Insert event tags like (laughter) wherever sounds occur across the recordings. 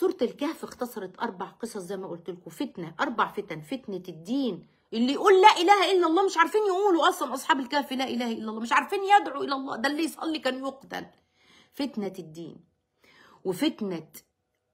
سورة الكهف اختصرت أربع قصص زي ما قلت لكم. فتنة أربع فتن فتنة الدين. اللي يقول لا إله إلا الله مش عارفين يقولوا أصلا أصحاب الكهف لا إله إلا الله مش عارفين يدعوا إلى الله. ده اللي يصلي كان يقتل. فتنة الدين. وفتنة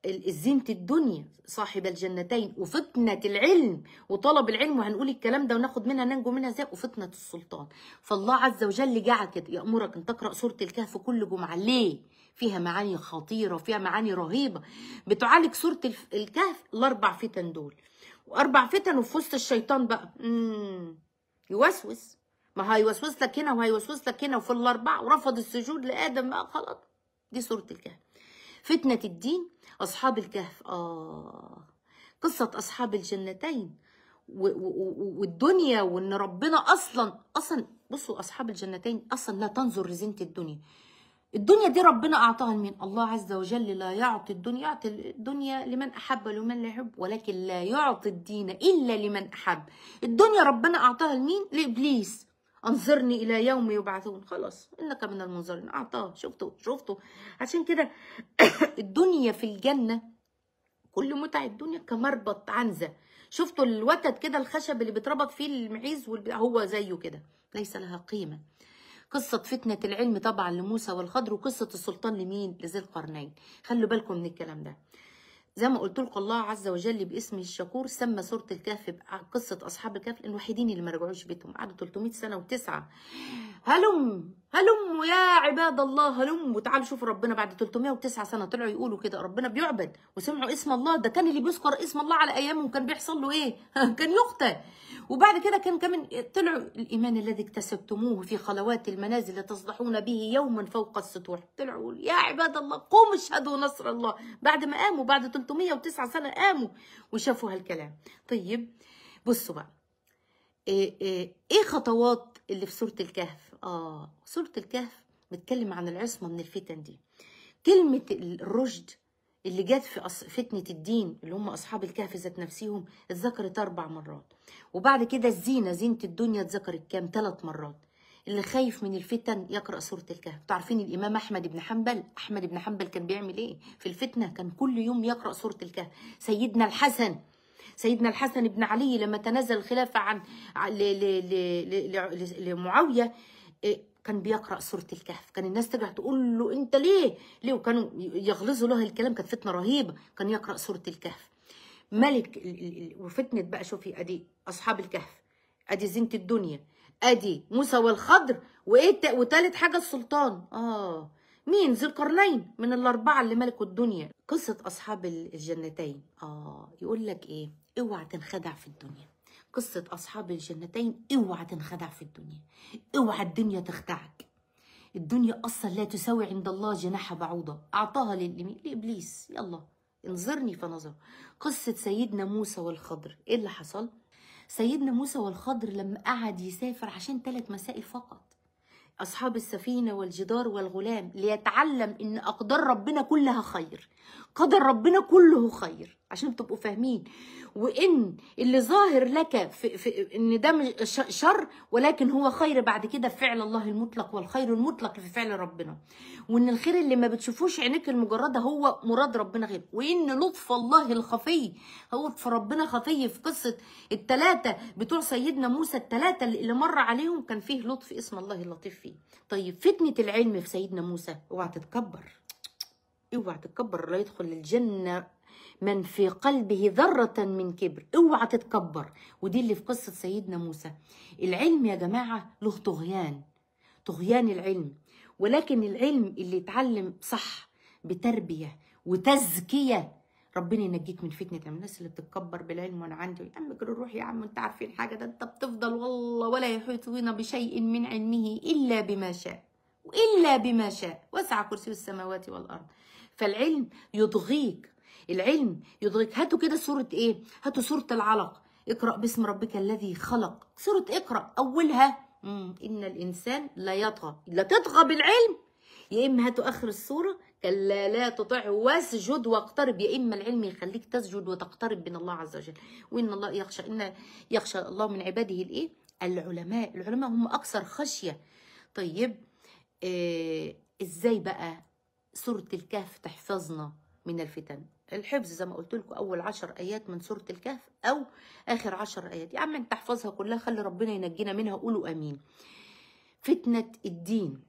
ال- زينة الدنيا صاحب الجنتين. وفتنة العلم. وطلب العلم وهنقول الكلام ده وناخد منها ننجو منها إزاي؟ وفتنة السلطان. فالله عز وجل جعل كده يأمرك أن تقرأ سورة الكهف كل جمعة. ليه؟ فيها معاني خطيرة وفيها معاني رهيبة. بتعالج سورة الكهف الأربع فتن دول. وأربع فتن وفي وسط الشيطان بقى. يوسوس. ما هيوسوس لك هنا وهيوسوس لك هنا وفي الأربع. ورفض السجود لآدم بقى. خلاص. دي سورة الكهف. فتنة الدين. أصحاب الكهف. آه. قصة أصحاب الجنتين. والدنيا وإن ربنا أصلا أصلا بصوا أصحاب الجنتين أصلا لا تنظر لزينة الدنيا. الدنيا دي ربنا أعطاها لمين؟ الله عز وجل لا يعطي الدنيا يعطي الدنيا لمن أحب ولمن لا يحب ولكن لا يعطي الدين إلا لمن أحب. الدنيا ربنا أعطاها لمين؟ لإبليس. أنظرني إلى يوم يبعثون. خلاص إنك من المنظرين. أعطاه. شفتوا شفتوا عشان كده (coughs) الدنيا في الجنة كل متع الدنيا كمربط عنزة. شفتوا الوتد كده الخشب اللي بيتربط فيه المعيز هو زيه كده. ليس لها قيمة. قصة فتنة العلم طبعا لموسى والخضر وقصة السلطان لمين؟ لذي القرنين. خلوا بالكم من الكلام ده. زي ما قلت لكم الله عز وجل باسمه الشكور سمى سورة الكهف قصة أصحاب الكهف الوحيدين اللي ما رجعوش بيتهم. قعدوا 300 سنة وتسعة. هلم! هلم يا عباد الله هلم وتعالوا شوفوا ربنا بعد 309 سنة طلعوا يقولوا كده. ربنا بيعبد وسمعوا اسم الله. ده كان اللي بيذكر اسم الله على أيامهم كان بيحصل له إيه؟ (laughs) كان يقتل. وبعد كده كان كمان طلعوا الإيمان الذي اكتسبتموه في خلوات المنازل تصلحون به يوما فوق السطوح. طلعوا يا عباد الله قوموا اشهدوا نصر الله. بعد ما قاموا بعد 309 سنة قاموا وشافوا هالكلام. طيب بصوا بقى. إيه إيه إيه خطوات اللي في سورة الكهف. آه سورة الكهف بتكلم عن العصمة من الفتن دي. كلمة الرشد اللي جت في فتنة الدين اللي هم أصحاب الكهف ذات نفسهم اتذكرت أربع مرات. وبعد كده الزينة زينة الدنيا اتذكرت كام؟ ثلاث مرات. اللي خايف من الفتن يقرأ سورة الكهف. تعرفين الإمام أحمد بن حنبل؟ أحمد بن حنبل كان بيعمل إيه في الفتنة؟ كان كل يوم يقرأ سورة الكهف. سيدنا الحسن سيدنا الحسن بن علي لما تنازل الخلافة عن لمعاوية إيه، كان بيقرأ سورة الكهف. كان الناس ترجع تقول له أنت ليه؟ ليه؟ وكانوا يغلظوا له الكلام. كانت فتنة رهيبة. كان يقرأ سورة الكهف. ملك وفتنة بقى شوفي أدي أصحاب الكهف. أدي زينة الدنيا. أدي موسى والخضر. التا- وتالت حاجة السلطان. آه. مين؟ ذي القرنين من الأربعة اللي ملكوا الدنيا. قصة أصحاب ال- الجنتين. آه يقول لك إيه؟ أوعى تنخدع في الدنيا. قصة أصحاب الجنتين أوعى تنخدع في الدنيا. أوعى الدنيا تخدعك. الدنيا أصلا لا تساوي عند الله جناح بعوضة. أعطاها للإمين لإبليس. يلا انظرني فنظر. قصة سيدنا موسى والخضر. إيه اللي حصل؟ سيدنا موسى والخضر لما قعد يسافر عشان ثلاث مسائل فقط. أصحاب السفينة والجدار والغلام ليتعلم إن أقدار ربنا كلها خير قدر ربنا كله خير. عشان تبقوا فاهمين. وإن اللي ظاهر لك في, في إن ده شر ولكن هو خير بعد كده في فعل الله المطلق والخير المطلق في فعل ربنا. وإن الخير اللي ما بتشوفوش عينيك المجردة هو مراد ربنا غير. وإن لطف الله الخفي هو لطف ربنا خفي في قصة التلاتة بتوع سيدنا موسى التلاتة اللي مر عليهم كان فيه لطف اسم الله اللطيف فيه. طيب فتنة العلم في سيدنا موسى اوعى تتكبر. اوعى تتكبر لا يدخل الجنة. من في قلبه ذرة من كبر. اوعى تتكبر. ودي اللي في قصة سيدنا موسى. العلم يا جماعة له طغيان. طغيان العلم. ولكن العلم اللي يتعلم صح بتربية وتزكية. ربنا ينجيك من فتنة. الناس اللي بتتكبر بالعلم وأنا عندي يا عم روح يا عم انت عارفين حاجة. ده انت بتفضل والله ولا يحيطون بشيء من علمه إلا بما شاء. وإلا بما شاء. وسع كرسي السماوات والأرض. فالعلم يضغيك العلم يضغيك هاتوا كده سورة إيه؟ هاتوا سورة العلق. اقرأ باسم ربك الذي خلق. سورة اقرأ. أولها مم. إن الإنسان لا يطغى. لا تطغى بالعلم. يا إما هاتوا آخر السورة كلا لا تطع واسجد واقترب. يا إما العلم يخليك تسجد وتقترب من الله عز وجل. وإن الله يخشى إن يخشى الله من عباده الإيه؟ العلماء. العلماء هم أكثر خشية. طيب إيه إزاي بقى سورة الكهف تحفظنا من الفتن؟ الحفظ زي ما قلت لكم أول عشر آيات من سورة الكهف أو آخر عشر آيات. يا عم أنت احفظها كلها خلي ربنا ينجينا منها. قولوا آمين. فتنة الدين.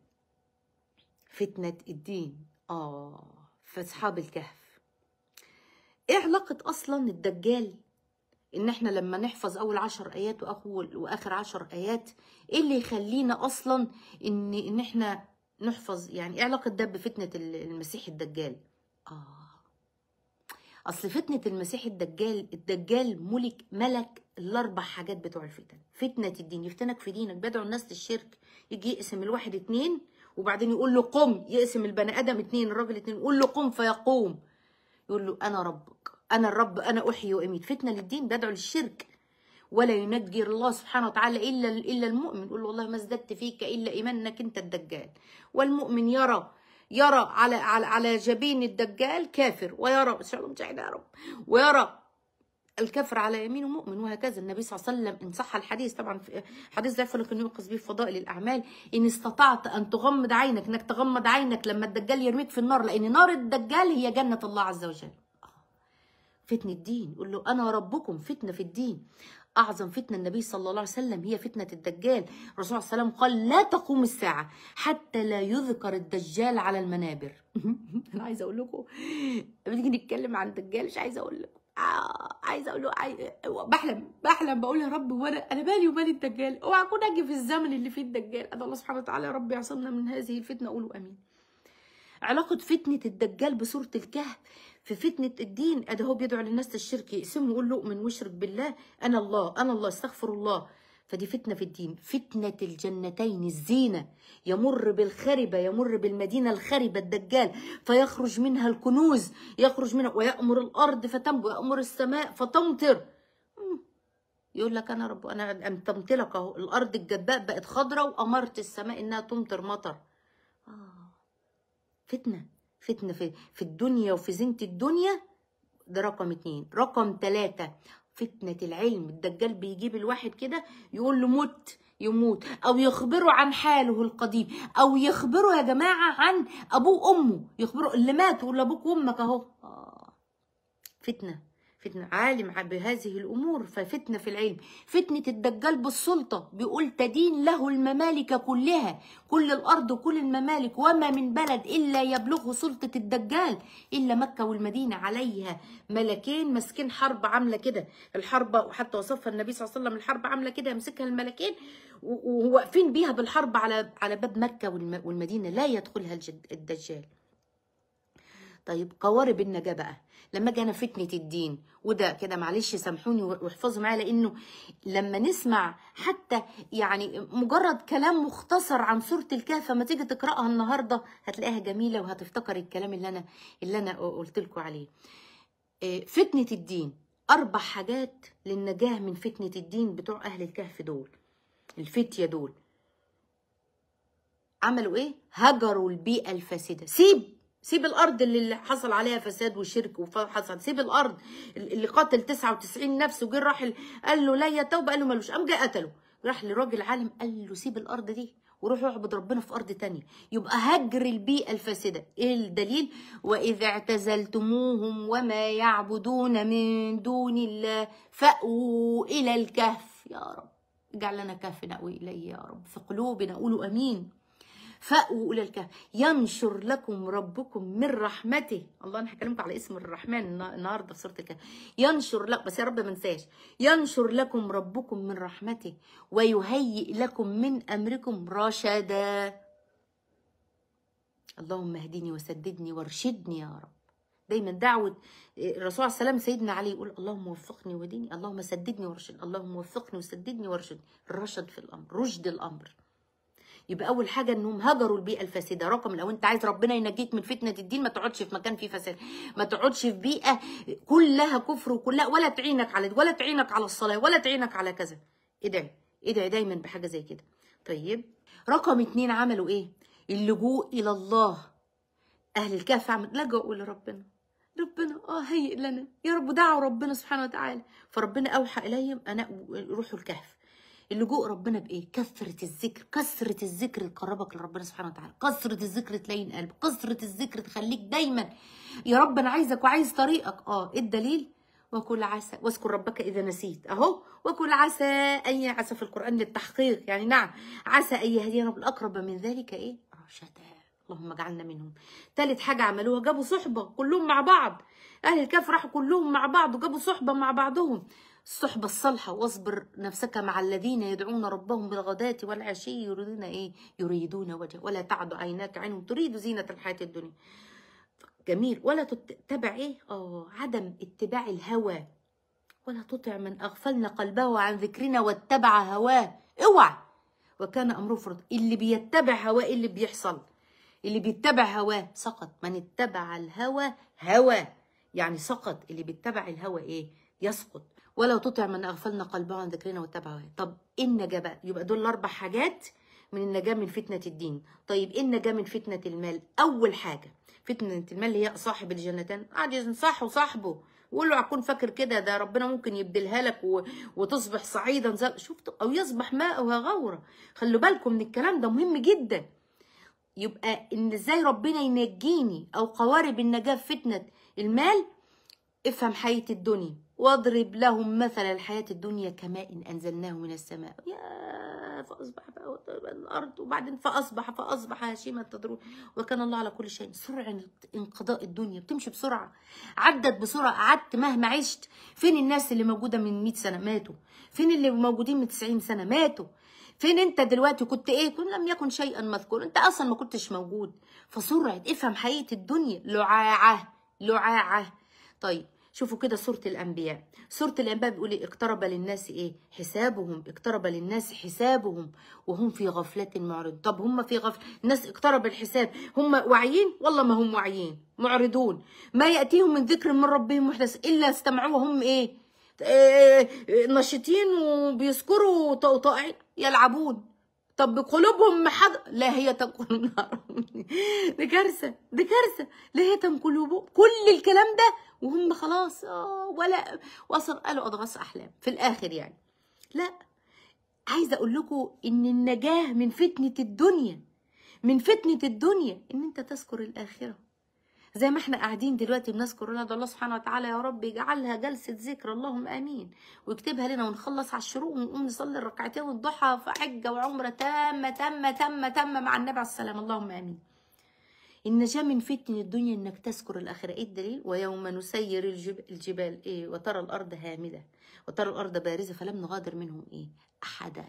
فتنة الدين. آه في أصحاب الكهف. إيه علاقة أصلا الدجال؟ إن إحنا لما نحفظ أول عشر آيات وأول وآخر عشر آيات إيه اللي يخلينا أصلا إن إن إحنا نحفظ؟ يعني إيه علاقة ده بفتنة المسيح الدجال؟ آه. أصل فتنة المسيح الدجال الدجال ملك ملك الأربع حاجات بتوع الفتن. فتنة الدين يفتنك في دينك بيدعو الناس للشرك يجي يقسم الواحد اتنين وبعدين يقول له قم يقسم البني آدم اتنين الراجل اتنين يقول له قم فيقوم. يقول له أنا ربك أنا الرب أنا أحيي وأميت. فتنة للدين بدعو للشرك. ولا ينجي الله سبحانه وتعالى إلا إلا المؤمن. يقول له والله ما ازددت فيك إلا إيمانك أنت الدجال. والمؤمن يرى يرى على على على جبين الدجال كافر ويرى مش يا رب؟ ويرى الكفر على يمينه مؤمن وهكذا النبي صلى الله عليه وسلم. إن صح الحديث طبعا حديث ضعف لكن ينقذ به فضائل الأعمال. إن استطعت أن تغمض عينك إنك تغمض عينك لما الدجال يرميك في النار لأن نار الدجال هي جنة الله عز وجل. فتنة الدين يقول له أنا ربكم فتنة في الدين. أعظم فتنة النبي صلى الله عليه وسلم هي فتنة الدجال. الرسول صلى الله عليه وسلم قال لا تقوم الساعة حتى لا يذكر الدجال على المنابر. (laughs) أنا عايزة أقول لكم بنيجي نتكلم عن الدجال مش عايزة أقول لكم. آه عايزة أقول له عاي... بحلم بحلم بقول يا رب وأنا أنا مالي ومال الدجال؟ أوعى أكون أجي في الزمن اللي فيه الدجال. أدعو الله سبحانه وتعالى يا رب يعصمنا من هذه الفتنة. قولوا آمين. علاقة فتنة الدجال بسوره الكهف في فتنة الدين ادي هو بيدعو للناس الشرك يقسمه يقول له من واشرك بالله أنا الله أنا الله استغفر الله. فدي فتنة في الدين فتنة الجنتين الزينة. يمر بالخربة يمر بالمدينة الخربة الدجال فيخرج منها الكنوز يخرج منها ويأمر الأرض فتنبو يأمر السماء فتمطر. يقول لك أنا رب أنا أمتمت لك أهو. الأرض الجداء بقت خضراء وأمرت السماء إنها تمطر مطر. آه. فتنة. فتنة في, الدنيا وفي زينة الدنيا ده رقم اتنين. رقم تلاتة فتنة العلم. الدجال بيجيب الواحد كده يقول له مت يموت. أو يخبره عن حاله القديم. أو يخبره يا جماعة عن أبوه وأمه. يخبره اللي مات يقول أبوك وأمك أهو. آه. عالم بهذه الأمور ففتنة في العلم. فتنة الدجال بالسلطة بيقول تدين له الممالك كلها. كل الأرض وكل الممالك وما من بلد إلا يبلغه سلطة الدجال. إلا مكة والمدينة عليها ملكين ماسكين حرب عاملة كده. الحرب وحتى وصفها النبي صلى الله عليه وسلم الحرب عاملة كده يمسكها الملكين وواقفين بيها بالحرب على على باب مكة والمدينة. لا يدخلها الدجال. طيب قوارب النجاة بقى. لما جانا فتنة الدين. وده كده معلش سامحوني واحفظوا معايا لأنه لما نسمع حتى يعني مجرد كلام مختصر عن سورة الكهف لما تيجي تقرأها النهارده هتلاقيها جميلة وهتفتكر الكلام اللي أنا اللي أنا قلت لكم عليه. فتنة الدين. أربع حاجات للنجاة من فتنة الدين بتوع أهل الكهف دول. الفتية دول. عملوا إيه؟ هجروا البيئة الفاسدة. سيب! سيب الأرض اللي حصل عليها فساد وشرك وحصل. سيب الأرض اللي قتل 99 نفس وجه راح قال له لا يا توبة. قال له ملوش قام جه قتله. راح لراجل عالم قال له سيب الأرض دي وروح اعبد ربنا في أرض تانية. يبقى هجر البيئة الفاسدة. إيه الدليل؟ واذا اعتزلتموهم وما يعبدون من دون الله فأووا إلى الكهف. يا رب. اجعل لنا كهف نأوي إليه يا رب. في قلوبنا. قولوا آمين. فأووا إلى الكهف. ينشر لكم ربكم من رحمته. الله أنا هكلمكم على اسم الرحمن النهارده في سورة الكهف. ينشر لك بس يا رب ما انساش ينشر لكم ربكم من رحمته ويهيئ لكم من أمركم رشدا. اللهم اهدني وسددني وارشدني يا رب. دايما دعوة الرسول عليه السلام سيدنا علي يقول اللهم وفقني وديني اللهم سددني وارشد اللهم وفقني وسددني وارشد الرشد في الأمر رشد الأمر. يبقى أول حاجة إنهم هجروا البيئة الفاسدة. رقم لو أنت عايز ربنا ينجيك من فتنة الدين ما تقعدش في مكان فيه فساد. ما تقعدش في بيئة كلها كفر وكلها ولا تعينك على ولا تعينك على الصلاة ولا تعينك على كذا. ادعي ادعي دايما بحاجة زي كده. طيب رقم اتنين عملوا إيه؟ اللجوء إلى الله. أهل الكهف لجأوا لربنا. ربنا آه هيئ لنا. يا رب دعوا ربنا سبحانه وتعالى. فربنا أوحى إليهم أنا روحوا الكهف. اللجوء ربنا بإيه؟ كثرة الذكر كثرة الذكر تقربك لربنا سبحانه وتعالى كثرة الذكر تلين قلب كثرة الذكر تخليك دايما يا رب أنا عايزك وعايز طريقك. آه إيه الدليل؟ وكل عسى واذكر ربك إذا نسيت. أهو وكل عسى اي عسى في القرآن للتحقيق. يعني نعم عسى أن يهدينا بالأقرب من ذلك إيه؟ رشدا. اللهم اجعلنا منهم. تالت حاجة عملوها جابوا صحبة كلهم مع بعض. أهل الكهف راحوا كلهم مع بعض وجابوا صحبة مع بعضهم. الصحبة الصالحة واصبر نفسك مع الذين يدعون ربهم بالغداة والعشي يريدون إيه؟ يريدون وجهه ولا تعد عيناك عنهم. تريد زينة الحياة الدنيا. جميل. ولا تتبع إيه؟ آه عدم اتباع الهوى. ولا تطع من أغفلنا قلبه عن ذكرنا واتبع هواه. اوعى. وكان أمره فرض اللي بيتبع هواه إيه اللي بيحصل. اللي بيتبع هواه سقط. من اتبع الهوى هوى. يعني سقط. اللي بيتبع الهوى إيه؟ يسقط. ولو تطع من أغفلنا قلبه عن ذكرنا واتبع هواه طب إيه النجاه بقى يبقى دول الأربع حاجات من النجاة من فتنة الدين. طيب إيه النجاة من فتنة المال؟ أول حاجة فتنة المال اللي هي صاحب الجنتين قاعد ينصحه صاحبه. وقول له هكون فاكر كده ده ربنا ممكن يبدلها لك و... وتصبح صعيدا زل... شفتوا أو يصبح ماؤها غورا خلوا بالكم من الكلام ده مهم جدا. يبقى إن إزاي ربنا ينجيني أو قوارب النجاة في فتنة المال؟ افهم حياه الدنيا. واضرب لهم مثل الحياة الدنيا كماء أنزلناه من السماء. يا فأصبح الأرض وبعدين فأصبح فأصبح هشيما تضرون وكان الله على كل شيء. سرعة انقضاء الدنيا. بتمشي بسرعة. عدت بسرعة. قعدت مهما عشت. فين الناس اللي موجودة من 100 سنة؟ ماتوا. فين اللي موجودين من 90 سنة؟ ماتوا. فين انت دلوقتي؟ كنت إيه؟ كن لم يكن شيئا مذكور انت أصلا ما كنتش موجود. فسرعة. افهم حقيقة الدنيا. لعاعة. لعاعة. طيب. شوفوا كده سورة الأنبياء. سورة الأنبياء بيقول إيه؟ اقترب للناس إيه؟ حسابهم اقترب للناس حسابهم. وهم في غفلة معرض. طب هم في غفلة. الناس اقترب الحساب. هم واعيين؟ والله ما هم واعيين. معرضون. ما يأتيهم من ذكر من ربهم محدث إلا استمعوه هم إيه, إيه نشيطين وبيذكروا طائعين يلعبون. طب بقلوبهم محض لا هي تنقل (laughs) النار. دي كارثة دي كارثة. لا هي قلوبهم كل الكلام ده وهم خلاص آه ولا وصل قالوا أضغاث أحلام. في الآخر يعني. لا. عايزه أقول لكم إن النجاة من فتنة الدنيا من فتنة الدنيا إن أنت تذكر الآخرة. زي ما إحنا قاعدين دلوقتي بنذكر ندعو الله سبحانه وتعالى يا رب يجعلها جلسة ذكر اللهم آمين. ويكتبها لنا ونخلص على الشروق ونقوم نصلي الركعتين الضحى في حجه وعمرة تامة تامة تامة تامة مع النبي عليه السلام. اللهم آمين. النجاة من فتن الدنيا إنك تذكر الآخرة. إيه الدليل؟ ويوم نسير الجب... الجبال. إيه؟ وترى الأرض هامدة. وترى الأرض بارزة فلم نغادر منهم. إيه؟ أحدا.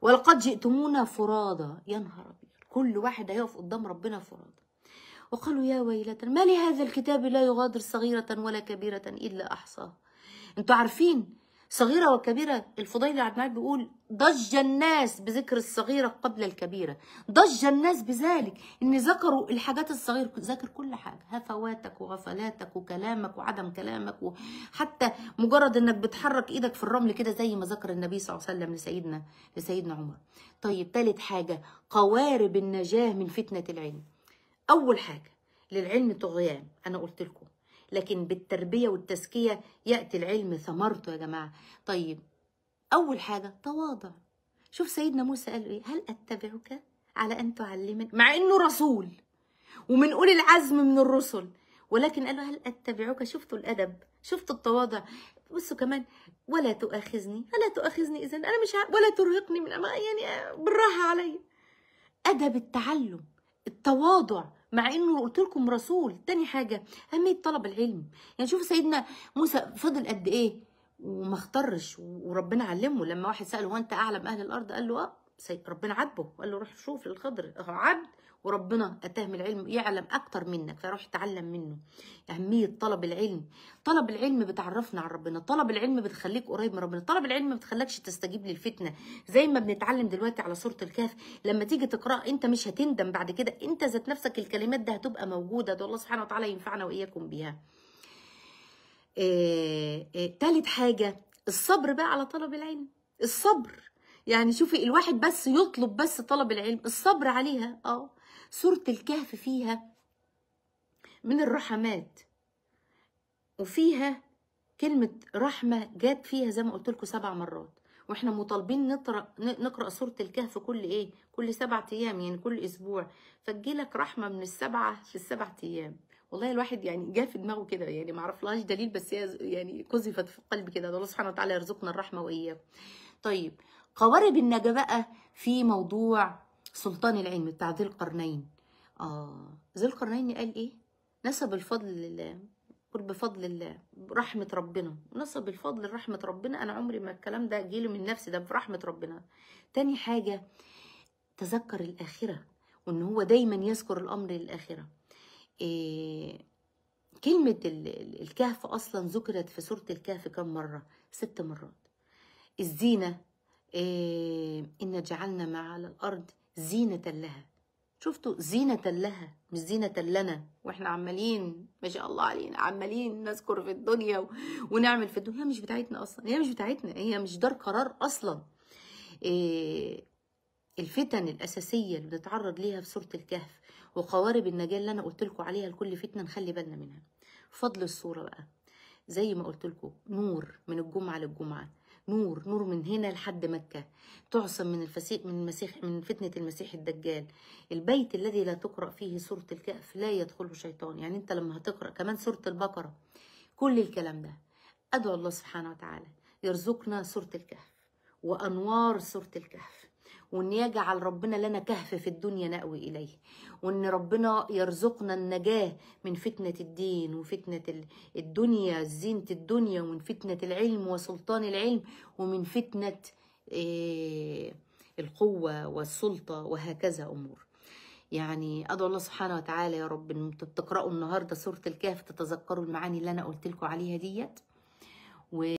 ولقد جئتمونا فرادا. يا نهار كل واحد هيقف قدام ربنا فرادا. وقالوا يا ويلتنا ما لهذا الكتاب لا يغادر صغيرة ولا كبيرة إلا أحصاها أنتوا عارفين صغيرة وكبيرة الفضيل العدنان بيقول ضج الناس بذكر الصغيرة قبل الكبيرة. ضج الناس بذلك إن ذكروا الحاجات الصغيرة ذاكر كل حاجة. هفواتك وغفلاتك وكلامك وعدم كلامك وحتى مجرد إنك بتحرك إيدك في الرمل كده زي ما ذكر النبي صلى الله عليه وسلم لسيدنا لسيدنا عمر. طيب ثالث حاجة قوارب النجاة من فتنة العلم. أول حاجة للعلم طغيان أنا قلت لكم. لكن بالتربية والتزكية يأتي العلم ثمرته يا جماعة. طيب أول حاجة تواضع. شوف سيدنا موسى قال إيه؟ هل أتبعك على أن تعلمني؟ مع إنه رسول ومن أولي العزم من الرسل. ولكن قال له هل أتبعك؟ شفتوا الأدب شفتوا التواضع. بصوا كمان ولا تؤاخذني ولا تؤاخذني إذا أنا مش ع... ولا ترهقني من أما يعني بالراحة عليا أدب التعلم التواضع. مع إنه قلت لكم رسول. تاني حاجة أهمية طلب العلم. يعني شوف سيدنا موسى فضل قد إيه وما اخترش وربنا علمه. لما واحد سأله هو أنت أعلم أهل الأرض؟ قال له آه ربنا عاتبه. قال له روح شوف للخضر هو عبد. وربنا اتاه من العلم يعلم أكتر منك فروح اتعلم منه. أهمية طلب العلم. طلب العلم بتعرفنا على ربنا. طلب العلم بتخليك قريب من ربنا. طلب العلم ما بتخليكش تستجيب للفتنة. زي ما بنتعلم دلوقتي على سورة الكهف لما تيجي تقرأ أنت مش هتندم بعد كده. أنت ذات نفسك الكلمات ده هتبقى موجودة ده الله سبحانه وتعالى ينفعنا وإياكم بيها. إيه إيه تالت حاجة الصبر بقى على طلب العلم. الصبر. يعني شوفي الواحد بس يطلب بس طلب العلم. الصبر عليها آه. سورة الكهف فيها من الرحمات. وفيها كلمة رحمة جات فيها زي ما قلت لكم سبع مرات. وإحنا مطالبين نقرأ نقرأ سوره الكهف كل إيه؟ كل سبعة أيام يعني كل أسبوع. فتجيلك رحمة من السبعة في السبعة أيام. والله الواحد يعني جه في دماغه كده يعني ما اعرفلهاش دليل بس هي يعني قذفت في قلبي كده. ده الله سبحانه وتعالى يرزقنا الرحمة واياكم طيب قوارب النجا بقى في موضوع سلطان العلم بتاع ذي القرنين. آه ذي القرنين قال إيه؟ نسب الفضل لله قل بفضل الله برحمة ربنا. نسب الفضل لرحمة ربنا. أنا عمري ما الكلام ده جيلي من نفسي ده برحمة ربنا. تاني حاجة تذكر الآخرة وإن هو دايما يذكر الأمر للآخرة. إيه كلمة ال- ال- الكهف أصلا ذكرت في سورة الكهف كم مرة؟ ست مرات. الزينة إيه إن جعلنا ما على الأرض زينة لها. شفتوا؟ زينة لها مش زينة لنا. وإحنا عمالين ما شاء الله علينا عمالين نذكر في الدنيا و... ونعمل في الدنيا. مش بتاعتنا أصلا هي مش بتاعتنا هي مش دار قرار أصلا. إيه الفتن الأساسية اللي بنتعرض ليها في سوره الكهف وقوارب النجاة اللي أنا قلت لكم عليها لكل فتنة نخلي بالنا منها. فضل الصورة بقى. زي ما قلت لكم نور من الجمعة للجمعة. نور نور من هنا لحد مكة. تعصم من الفسيح من المسيح من فتنة المسيح الدجال. البيت الذي لا تقرأ فيه سورة الكهف لا يدخله شيطان. يعني أنت لما هتقرأ كمان سورة البقرة كل الكلام ده أدعو الله سبحانه وتعالى يرزقنا سورة الكهف وأنوار سورة الكهف. وإن يجعل ربنا لنا كهف في الدنيا نأوي إليه. وإن ربنا يرزقنا النجاة من فتنة الدين وفتنة ال- الدنيا زينة الدنيا ومن فتنة العلم وسلطان العلم ومن فتنة إيه، القوة والسلطة وهكذا أمور. يعني أدعو الله سبحانه وتعالى يا رب إن أنتوا بتقرأوا النهاردة سورة الكهف تتذكروا المعاني اللي أنا قلت لكم عليها ديت.